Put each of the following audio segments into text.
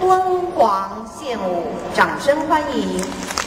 敦煌献舞，掌声欢迎。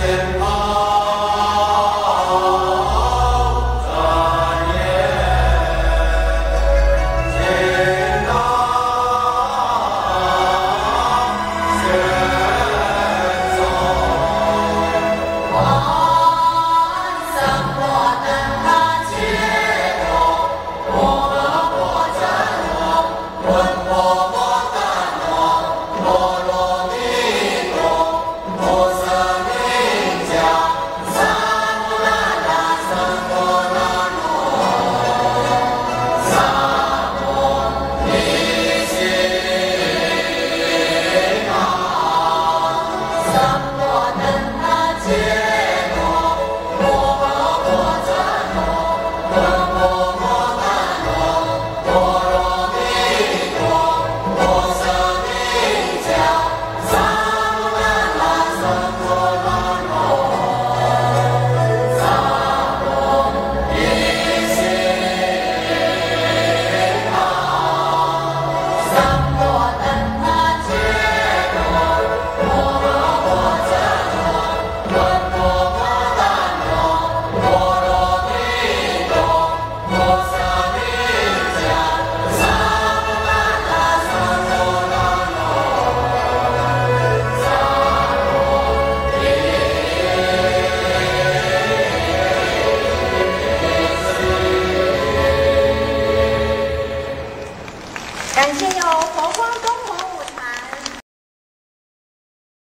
him